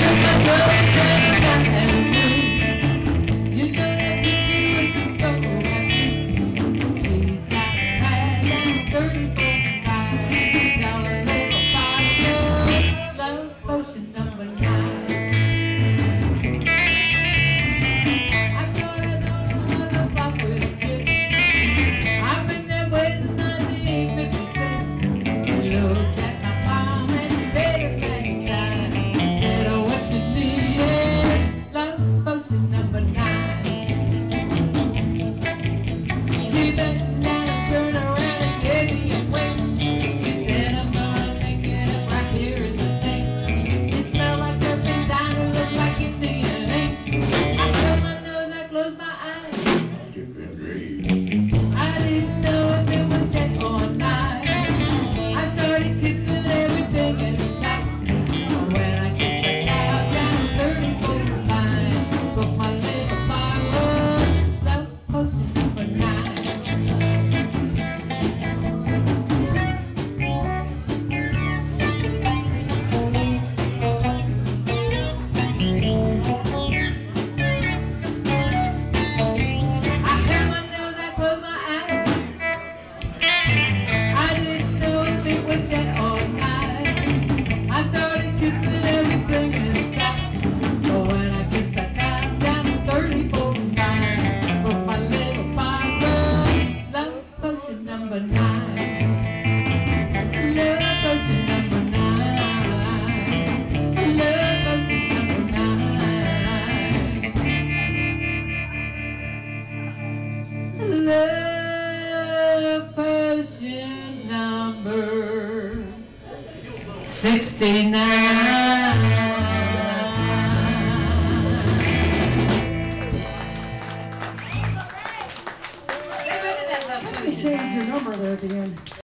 Thank you. baby. Change your number there at the end.